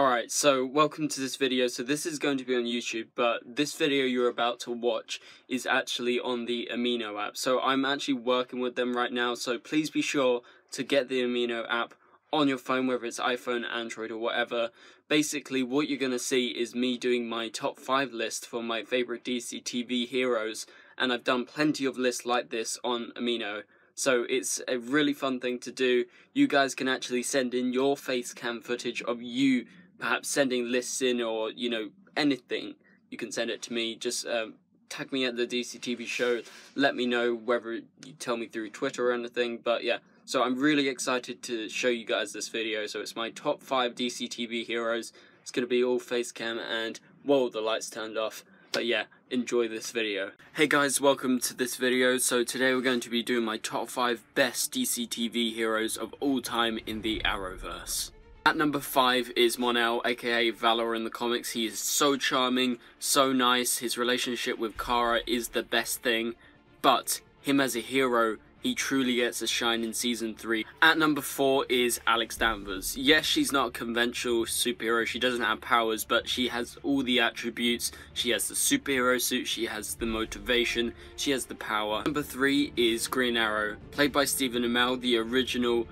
Alright, so welcome to this video. So this is going to be on YouTube, but this video you're about to watch is actually on the Amino app. So I'm actually working with them right now, so please be sure to get the Amino app on your phone, whether it's iPhone, Android, or whatever. Basically, what you're going to see is me doing my top 5 list for my favourite DC TV heroes, and I've done plenty of lists like this on Amino. So it's a really fun thing to do. You guys can actually send in your face cam footage of you perhaps sending lists in or, you know, anything. You can send it to me. Just um, tag me at the DC TV show. Let me know whether you tell me through Twitter or anything. But yeah, so I'm really excited to show you guys this video. So it's my top 5 DC TV heroes. It's to be all face cam and, whoa, the lights turned off. But yeah, enjoy this video. Hey guys, welcome to this video. So today we're going to be doing my top 5 best DC TV heroes of all time in the Arrowverse. At number 5 is Mon-El, aka Valor in the comics. He is so charming, so nice, his relationship with Kara is the best thing, but him as a hero he truly gets a shine in season 3. At number 4 is Alex Danvers. Yes, she's not a conventional superhero, she doesn't have powers, but she has all the attributes. She has the superhero suit, she has the motivation, she has the power. Number 3 is Green Arrow, played by Stephen Amell, the original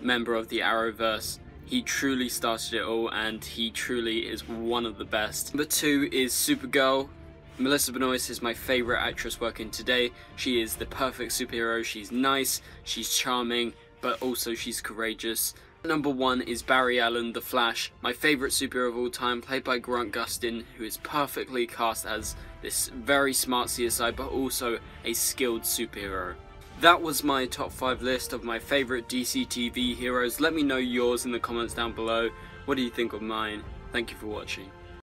member of the Arrowverse. He truly started it all and he truly is one of the best. Number 2 is Supergirl, Melissa Benoist is my favourite actress working today. She is the perfect superhero. She's nice, she's charming, but also she's courageous. Number one is Barry Allen, The Flash, my favourite superhero of all time, played by Grant Gustin, who is perfectly cast as this very smart CSI, but also a skilled superhero. That was my top 5 list of my favourite DC TV heroes. Let me know yours in the comments down below. What do you think of mine? Thank you for watching.